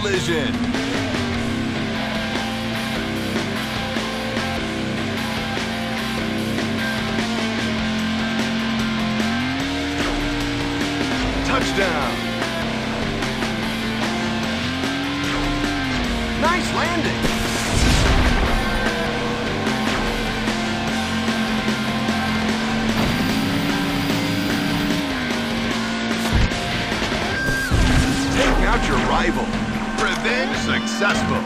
Collision! Touchdown! Nice landing! Take out your rival. Revenge successful.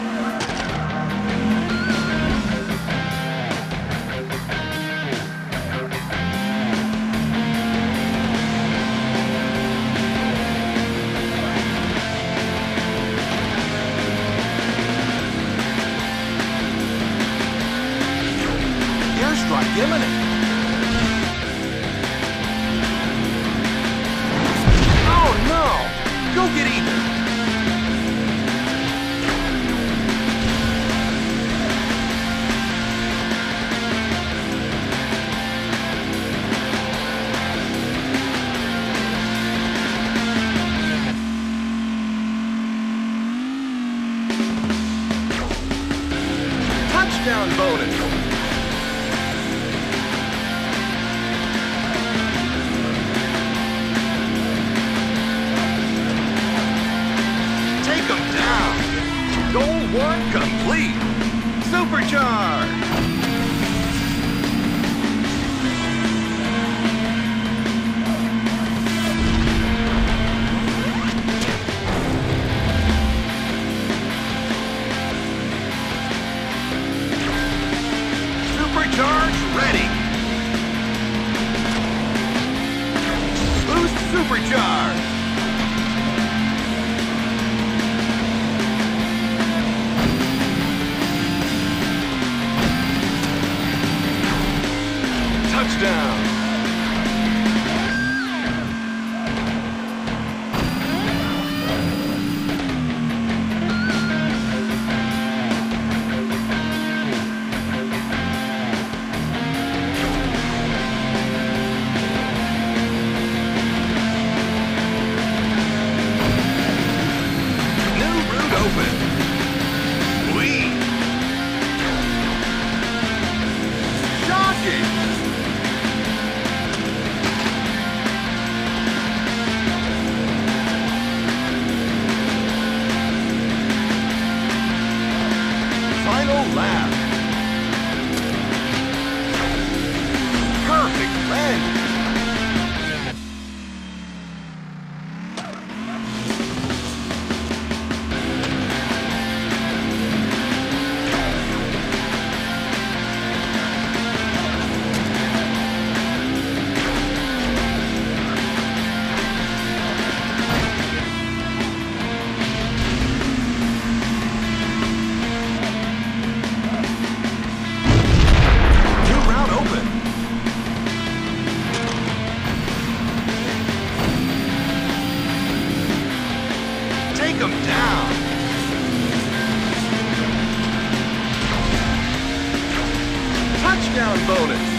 Airstrike imminent. Oh no! Go get even! Touchdown Supercharge ready! Boost supercharge! Touchdown! Open. Lead. Shocking! Final lap. Bonus.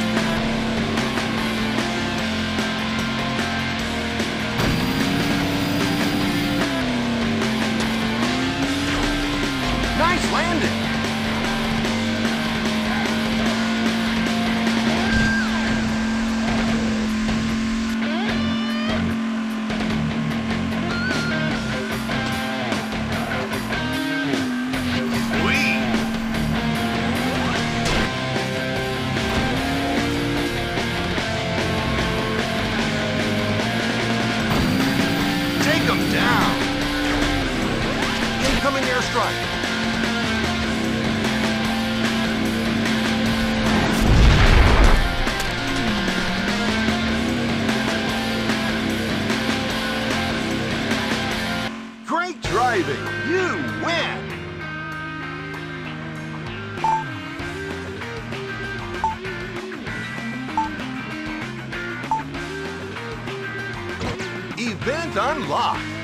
Event unlocked!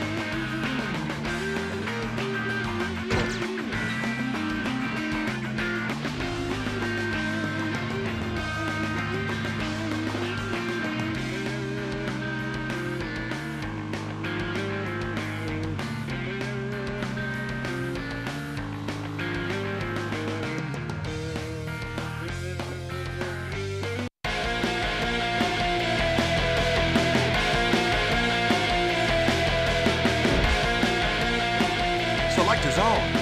Zone.